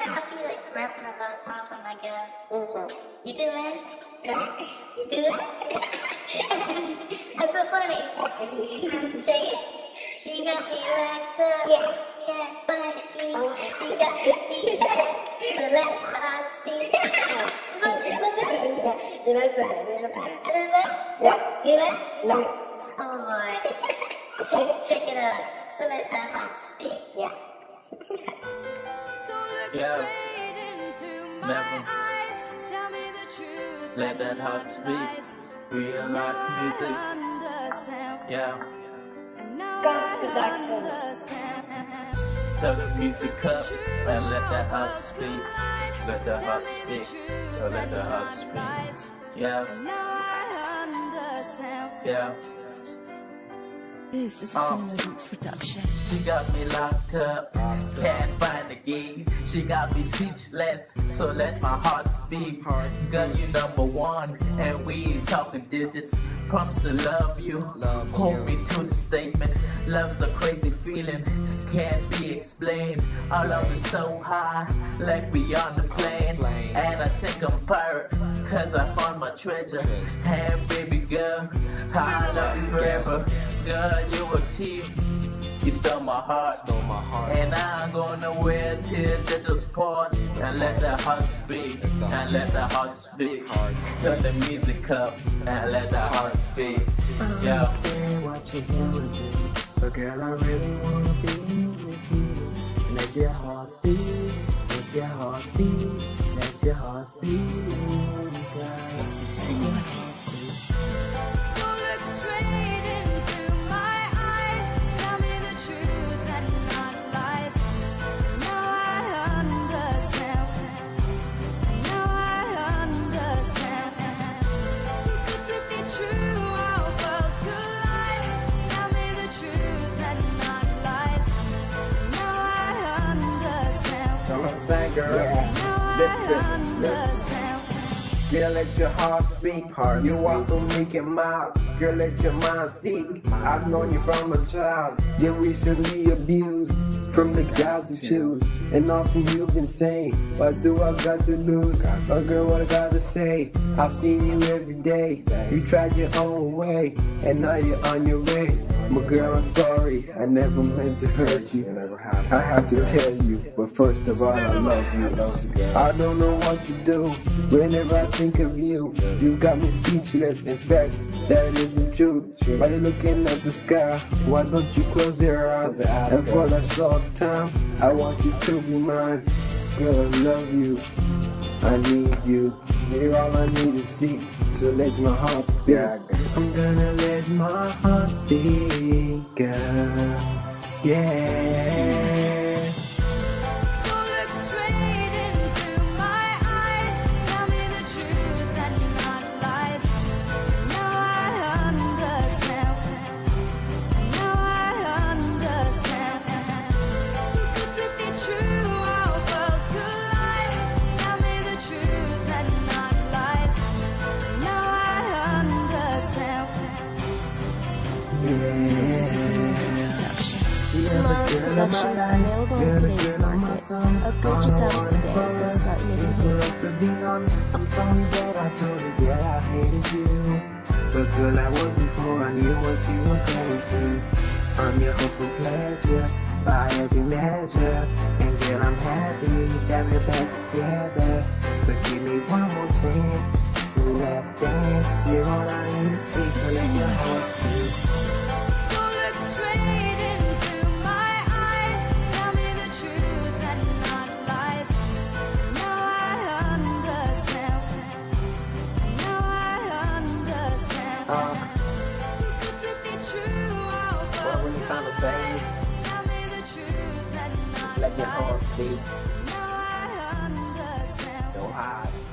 I feel like rapping about something like a. Mm-hmm. You do, man? You do it? That's so funny. Check it. She got me locked up. Yeah. Can't find the key. She got me. But let my heart speak. So, so good. You know, it's a bit, it's a bit. A little bit? Yeah. You man? No. Oh boy. Check it out. So let the heart speak. Yeah. Never. Let that heart speak. Real life music. Yeah. God's Productions. Turn the music up and let that heart speak. Let the heart speak. So let the heart speak. Yeah. Yeah. This is Oh. Cinema Beats production. She got me locked up, can't find the key. She got me speechless, so let my heart speak. Girl, you number one, and we ain't talking digits. Promise to love you, hold me to the statement. Love's a crazy feeling, can't be explained. Our love is so high, like beyond the plane. And I think I'm pirate, cause I found my treasure. And baby girl, I love you forever. Girl, you a team. You stole my heart. Stole my heart. And I'm gonna wear till the sport and let the heart speak and let the heart speak. Turn the music up and let the heart speak. Yeah. But girl, I really wanna be with you. Let your heart speak, let your heart speak, let your heart speak, oh, girl. Come on, sing, girl. Listen, listen. Girl, let your heart speak. Heart you speak. also make it mouth. Girl, let your mind seek. I've known you from a child. You're recently abused from the guys you choose. And often you've been saying, What do I got to lose? Oh, girl, what I gotta say? I've seen you every day. You tried your own way, and now you're on your way. My girl, I'm sorry. I never meant to hurt you. I have to tell you, but first of all, I love you. I don't know what to do whenever I think of you. You've got me speechless. In fact, that isn't true. While you're looking at the sky, why don't you close your eyes? And for that short time, I want you to be mine. Girl, I love you. I need you. You're all I need to seek. So let my heart speak. I'm gonna let my heart speak. Yeah. Production available in today's market. Upgrade yourselves today and start for hated you. But girl, I was before I knew what you were going through. I'm your hope and pleasure by every measure. And girl, I'm happy that we're back together. So give me one more chance. Last dance, you're all I need to see. Trying to say just let your heart speak. Your eyes.